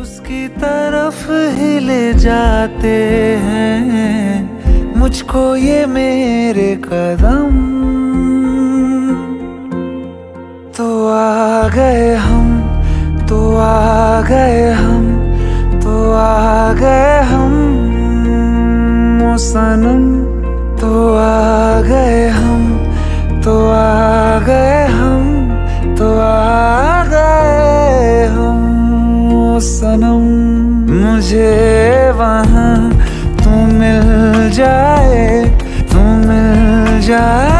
उसकी तरफ़ ही ले जाते हैं। मुझको ये मेरे कदम। तो आ गए हम तो आ गए हम तो आ गए हम। सनम तो आ गए सनम मुझे वहाँ तू मिल जाए तू मिल जाए।